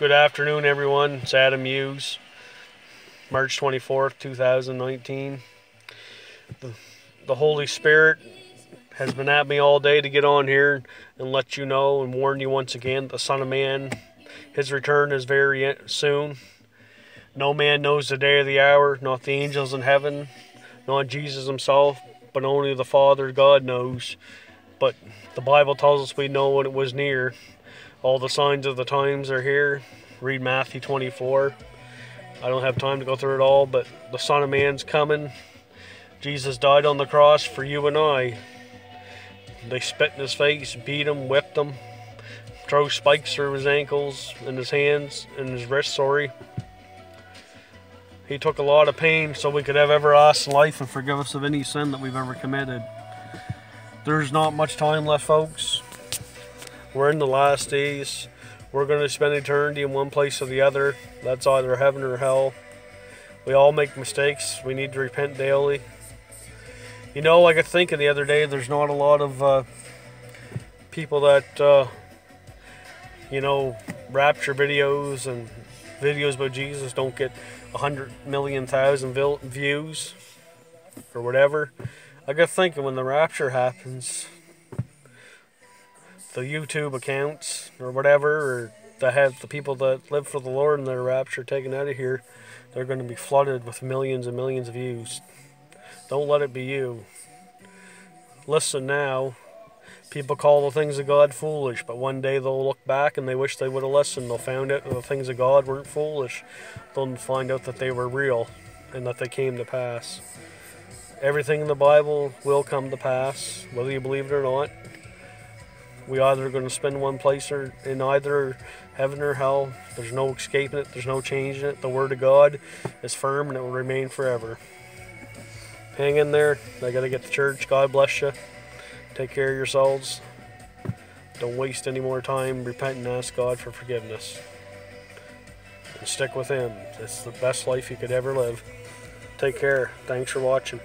Good afternoon, everyone. It's Adam Muise, March 24th, 2019. The, the Holy Spirit has been at me all day to get on here and let you know and warn you once again the Son of Man, his return is very soon. No man knows the day or the hour, not the angels in heaven, not Jesus himself, but only the Father God knows. But the Bible tells us we know when it was near. All the signs of the times are here. Read Matthew 24. I don't have time to go through it all, but the Son of Man's coming. Jesus died on the cross for you and I. They spit in his face, beat him, whipped him, throw spikes through his ankles and his hands and his wrists, sorry. He took a lot of pain so we could have everlasting life and forgive us of any sin that we've ever committed. There's not much time left, folks. We're in the last days. We're going to spend eternity in one place or the other. That's either heaven or hell. We all make mistakes. We need to repent daily. You know, like I thinking the other day, there's not a lot of uh, people that, uh, you know, rapture videos and videos about Jesus don't get a hundred million thousand views or whatever. I got thinking when the rapture happens, the YouTube accounts or whatever, or that have the people that live for the Lord and their rapture taken out of here, they're going to be flooded with millions and millions of views. Don't let it be you. Listen now. People call the things of God foolish, but one day they'll look back and they wish they would have listened. They'll find out the things of God weren't foolish. They'll find out that they were real and that they came to pass. Everything in the Bible will come to pass, whether you believe it or not. We either going to spend one place or in either heaven or hell. There's no escaping it. There's no changing it. The Word of God is firm and it will remain forever. Hang in there. I got to get to church. God bless you. Take care of yourselves. Don't waste any more time. Repent and ask God for forgiveness. And stick with Him. It's the best life you could ever live. Take care. Thanks for watching.